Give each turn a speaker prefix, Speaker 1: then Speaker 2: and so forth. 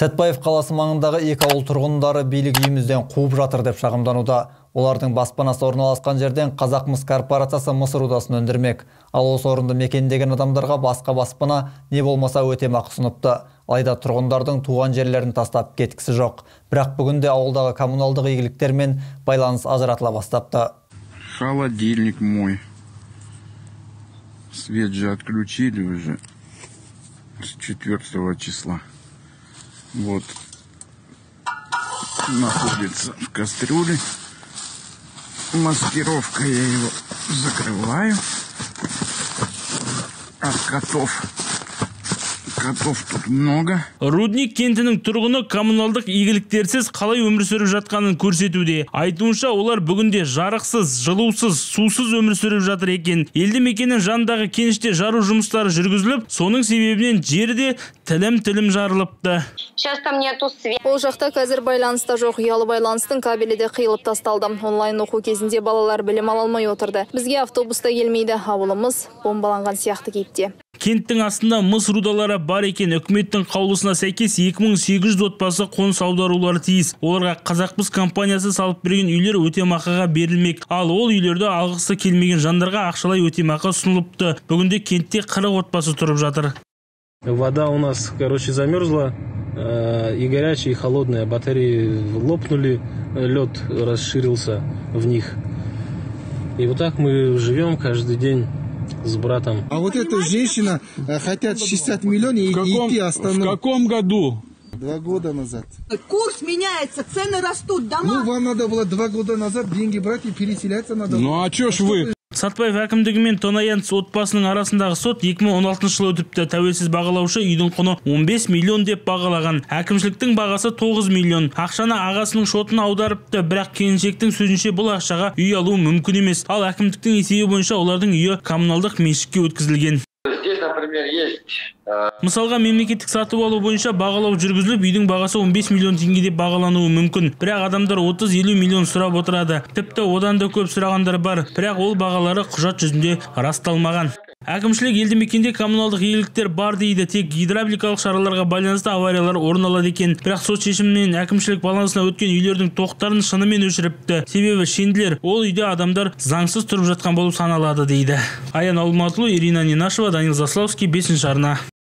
Speaker 1: сәтбаев қаласы маңындағы екі ауыл тұрғындары билік үйімізден қуып жатыр деп шағымдануда. Олардың баспанасы орналасқан жерден қазақмыс корпорациясы мыс рудасын өндірмек. Ал осы орынды мекендеген адамдарға басқа баспана не болмаса өтемақы ұсыныпты. Алайда тұрғындардың туған жерлерін тастап кеткісі жоқ. Бірақ бүгінде ауылдағы коммуналдық игіліктермен байланыс ажыратыла бастапты.
Speaker 2: Холодильник мой. Свет же отключили уже с 4 числа. Вот. Находится в кастрюле. Маскировка я его закрываю. От котов котов тут много
Speaker 3: рудник кентінің тұрғыны коммуналдық игіліктерсіз қалай өмір сүріп жатқанын көрсетуде айтуынша олар бүгінде жарықсыз жылусыз сусыз өмір сүріп жатыр екен елді мекеннің жанындағы кеніште жару жұмыстары жүргізіліп соның себебінен жері де тілім тілім жарылыпты
Speaker 4: Сейчас там нету света.
Speaker 5: Ол жақта қазір байланыста жоқ, ұялы байланыстың кабелі де қиылып тасталды. Онлайн оқу кезінде балалар білім ала алмай отырды. Бізге автобуста келмейді, ауылымыз бомбаланған сияқты кейіпте.
Speaker 3: Кенттің астында мыс рудалары бар екен. Үкіметтің қаулысына сәйкес 2800 отбасы қоныс аударулары тиіс. Оларға Қазақмыс компаниясы салып берген үйлер өтемақыға берілмек. Ал ол үйлерді алғысы келмеген жандарға ақшалай өтемақы ұсынылыпты. Бүгінде кентте 40 отбасы тұрып жатыр.
Speaker 6: Вода у нас, короче, замерзла. э, И горячая, и холодная. Батареи лопнули, лед расширился в них. И вот так мы живем каждый день с братом.
Speaker 7: А вот эта женщина э, хотят 60 миллионов и идти
Speaker 8: В
Speaker 7: остановить.
Speaker 8: каком году?
Speaker 7: Два года назад.
Speaker 9: Курс меняется, цены растут,
Speaker 7: Ну,
Speaker 9: дома.
Speaker 7: вам надо было два года назад деньги брать и переселяться надо.
Speaker 8: Ну а чё ж вы?
Speaker 3: Сатпаев әкімдігі мен Тонаянц отбасының арасындағы сот 2016 жылы өтіпті. Тәуелсіз бағалаушы үйдің құны 15 миллион деп бағалаған. Әкімшіліктің бағасы 9 миллион. Ақшаны ағасының шотына аударыпты, бірақ келіншектің сөзінше бұл ақшаға үй алу мүмкін емес. Ал әкімдіктің есебі бойынша олардың үйі коммуналдық меншікке өткізілген.
Speaker 10: Есть
Speaker 3: Мысалға мемлекеттік сатып алу бойынша бағалау жүргізіліп, үйдің бағасы 15 миллион теңге деп бағалануы мүмкін. Бірақ адамдар 30-50 миллион сұрап отырады. Тіпті одан да көп сұрағандар бар. Бірақ ол бағалары құжат жүзінде расталмаған. Әкімшілік елді мекенде коммуналдық игіліктер бар дейді, тек гидравликалық шараларға байланысты авариялар орын алады екен. Бірақ сот шешімімен әкімшілік балансына өткен үйлердің тоқтарын шынымен өшіріпті. Себебі шенділер ол үйде адамдар заңсыз тұрып жатқан болып саналады дейді. Аян Алматұлы, Ирина Нинашева, Данил Заславский, 5 арна.